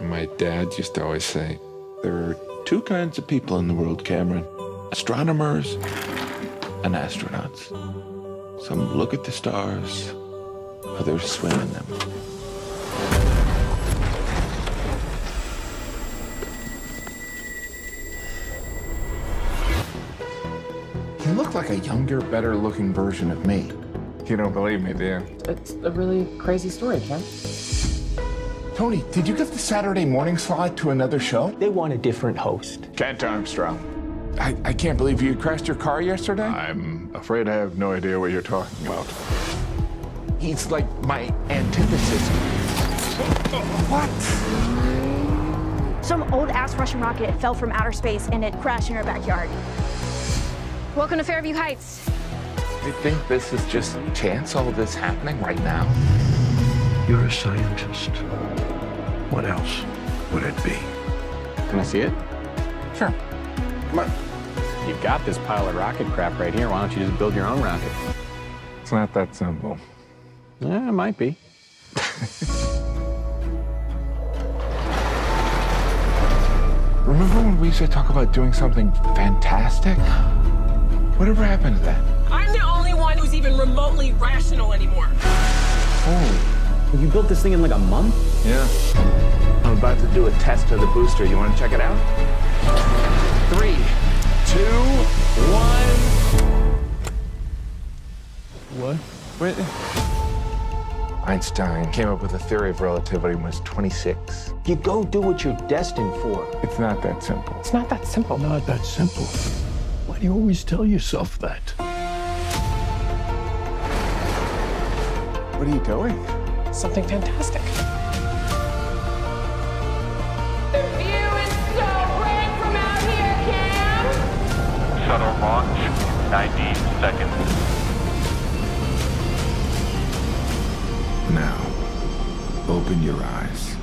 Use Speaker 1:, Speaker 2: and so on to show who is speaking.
Speaker 1: My dad used to always say, There are two kinds of people in the world, Cameron astronomers and astronauts. Some look at the stars, others swim in them.
Speaker 2: You look like a younger, better looking version of me. You don't believe me, do you?
Speaker 3: It's a really crazy story, Ken.
Speaker 2: Tony, did you give the Saturday morning slot to another show?
Speaker 4: They want a different host.
Speaker 2: Kent Armstrong. I, I can't believe you crashed your car yesterday.
Speaker 5: I'm afraid I have no idea what you're talking about.
Speaker 2: He's like my antithesis. What?
Speaker 6: Some old ass Russian rocket fell from outer space and it crashed in our backyard. Welcome to Fairview Heights.
Speaker 2: You think this is just chance, all of this happening right now?
Speaker 7: You're a scientist. What else would it be?
Speaker 4: Can I see it?
Speaker 2: Sure. Come on.
Speaker 4: You've got this pile of rocket crap right here. Why don't you just build your own rocket?
Speaker 2: It's not that simple.
Speaker 4: Yeah, it might be.
Speaker 2: Remember when we used to talk about doing something fantastic? Whatever happened to that?
Speaker 8: I'm the only one who's even remotely rational anymore.
Speaker 2: Holy.
Speaker 4: You built this thing in like a month?
Speaker 2: Yeah. I'm about to do a test of the booster. You want to check it out? Three, two, one.
Speaker 4: What?
Speaker 2: Wait. Einstein came up with a theory of relativity when he was 26.
Speaker 4: You go do what you're destined for.
Speaker 2: It's not that simple.
Speaker 3: It's not that simple.
Speaker 7: Not that simple. Why do you always tell yourself that?
Speaker 2: What are you doing?
Speaker 3: Something fantastic.
Speaker 8: The view is so great from out here, Cam.
Speaker 9: Shuttle launch, 90 seconds.
Speaker 1: Now, open your eyes.